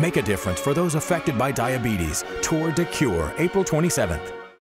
Make a difference for those affected by diabetes. Tour de Cure, April 27th.